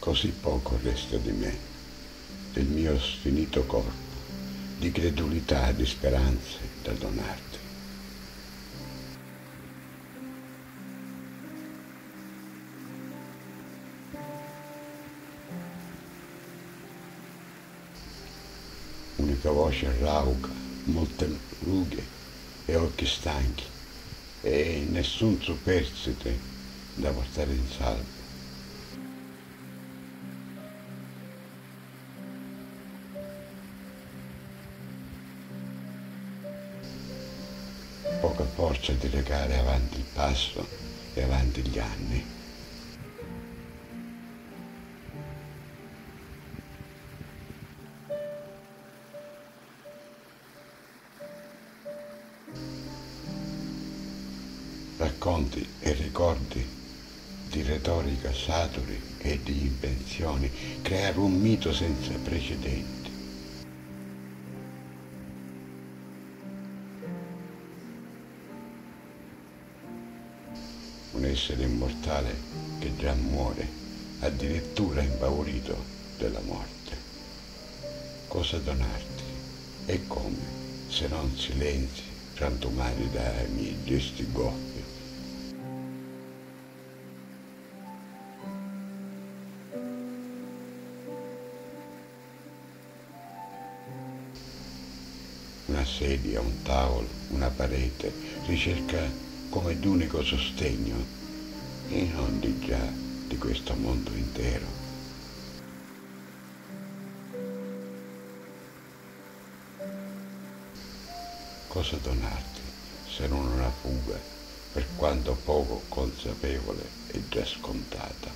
Così poco resta di me, del mio sfinito corpo, di credulità e di speranze da donarti. Unica voce rauca, molte rughe e occhi stanchi e nessun superstite da portare in salvo. Poca forza di legare avanti il passo e avanti gli anni. racconti e ricordi di retorica saturi e di invenzioni, creare un mito senza precedenti. Un essere immortale che già muore, addirittura impaurito della morte. Cosa donarti e come, se non silenzi frantumati dai miei gesti goffi? una sedia, un tavolo, una parete, ricerca come d'unico sostegno e non di già di questo mondo intero. Cosa donarti se non una fuga, per quanto poco consapevole e già scontata?